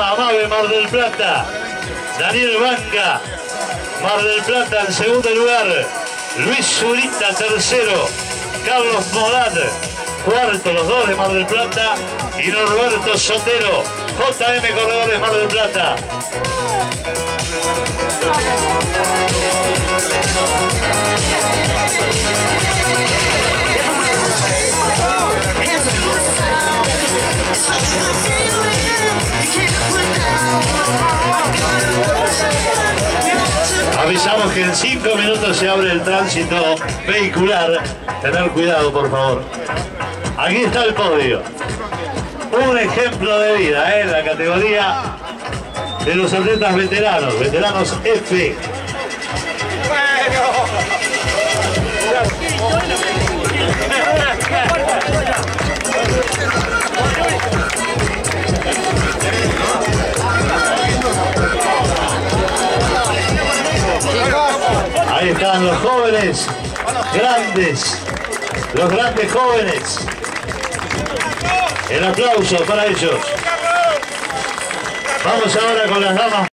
llama Amave Mar del Plata. Daniel Banca, Mar del Plata en segundo lugar. Luis Zurita tercero. Carlos Morat cuarto, los dos de Mar del Plata. Y Norberto Sotero, JM Corredores Mar del Plata. Avisamos que en cinco minutos se abre el tránsito vehicular. Tener cuidado, por favor. Aquí está el podio. Un ejemplo de vida ¿eh? en la categoría de los atletas veteranos, veteranos F. están los jóvenes, grandes, los grandes jóvenes. El aplauso para ellos. Vamos ahora con las damas.